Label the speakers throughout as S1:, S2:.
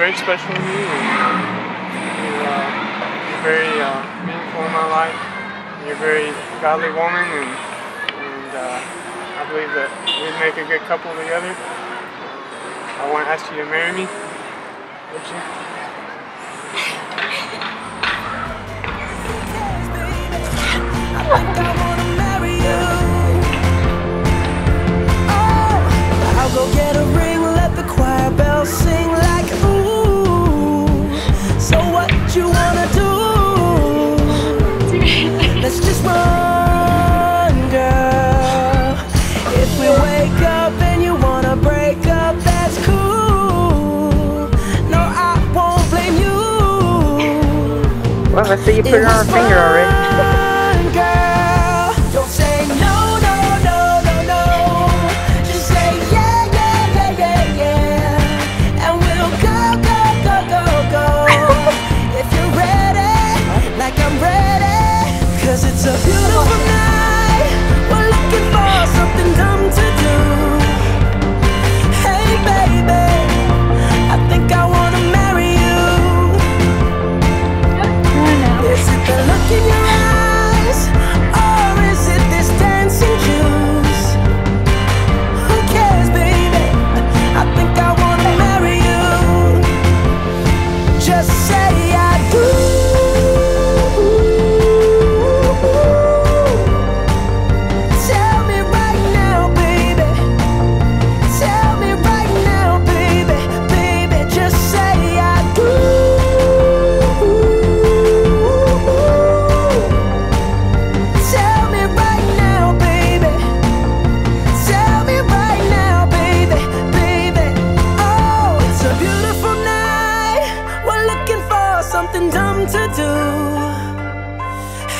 S1: very special to me and you're, uh, very uh, meaningful in my life. You're a very godly woman and, and uh, I believe that we'd make a good couple together. I want to ask you to marry me. Would you?
S2: Love, I see you put it on her finger
S3: already.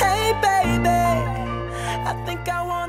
S3: Hey, baby, I think I want.